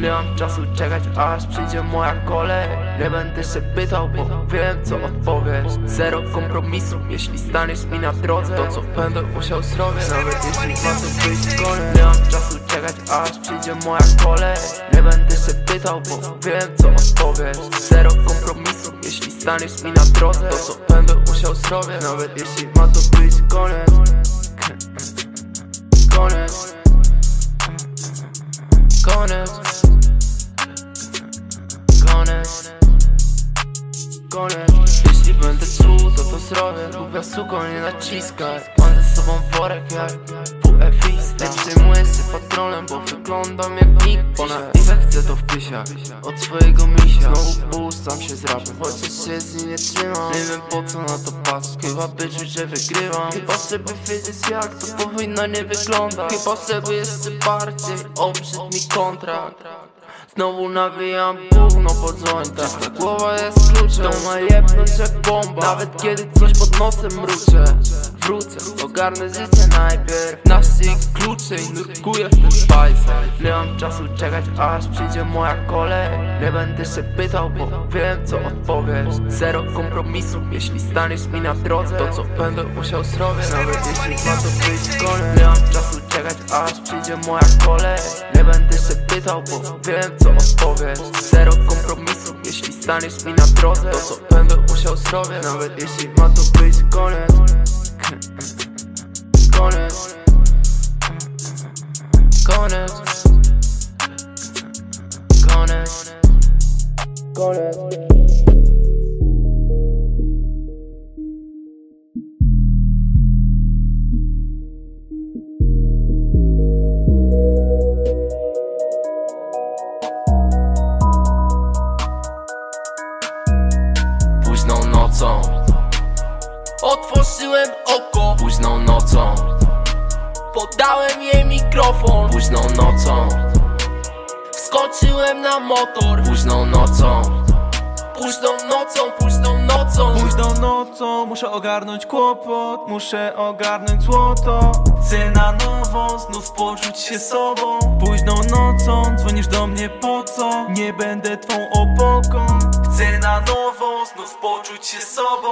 Nie mam czasu czekać aż przyjdzie moja kolej. Nie będę się pytał, bo wiem co odpowiesz. Zero kompromisu, jeśli staniesz mi na drodze. To co będę musiał zrobić Nawet jeśli ma to być koniec. Nie mam czasu czekać aż przyjdzie moja kolej. Nie będę się pytał, bo wiem co odpowiesz. Zero kompromisu, jeśli staniesz mi na drodze. To co będę musiał zrobić Nawet jeśli ma to być koniec zrobię Głupia suko, nie naciskaj Mam ze sobą worek jak WFista Nie przejmuję się patronem, bo wyglądam jak nikt Ponad ile chcę to wpisiać Od swojego misia. Znowu puszczam się z rapem Chociaż się z nim nie trzymam. Nie wiem po co na to patrzę. Chyba by że wygrywam. Chyba żeby wiedzieć jak to powinno nie wyglądać. Chyba żeby jeszcze bardziej oprzeć mi kontrakt. Znowu nawijam gówno po jointach. Czysta głowa jest To ma jebnąć jak bomba. Nawet kiedy coś pod nosem mruczę Wrócę, ogarnę życie najpierw. Naszych kluczy i nurkuję w ten bajsach Nie mam czasu czekać aż przyjdzie moja kolej. Nie będę się pytał, bo wiem co odpowiesz. Zero kompromisu, jeśli staniesz mi na drodze. To co będę musiał zrobić Nawet jeśli ma to być koniec Nie mam czasu czekać aż przyjdzie moja kolej. Nie będę się pytał, bo wiem co odpowiesz. Zero kompromisu, jeśli staniesz mi na drodze. To co będę musiał zrobić Nawet jeśli ma to być koniec Koniec Koniec Koniec Koniec Otworzyłem oko. Późną nocą. Podałem jej mikrofon. Późną nocą. Wskoczyłem na motor. Późną nocą. Późną nocą, późną nocą. Późną nocą muszę ogarnąć kłopot Muszę ogarnąć złoto. Chcę na nowo znów poczuć się sobą. Późną nocą dzwonisz do mnie po co? Nie będę twą opoką. Chcę na nowo znów poczuć się sobą.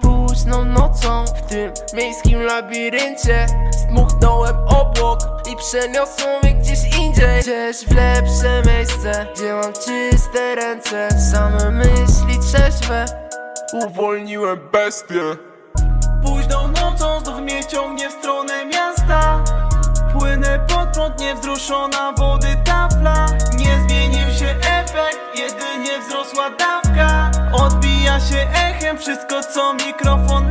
Późną nocą w tym miejskim labiryncie. Zdmuchnąłem obłok i przeniosło mnie gdzieś indziej. Gdzieś w lepsze miejsce, gdzie mam czyste ręce. Same myśli trzeźwe. Uwolniłem bestię. Późną nocą znów mnie ciągnie w stronę miasta. Płynę pod prąd, niewzruszona wody tafla. Nie zmienił się efekt, jedynie wzrosła dawka. Odbija się echem wszystko co mikrofon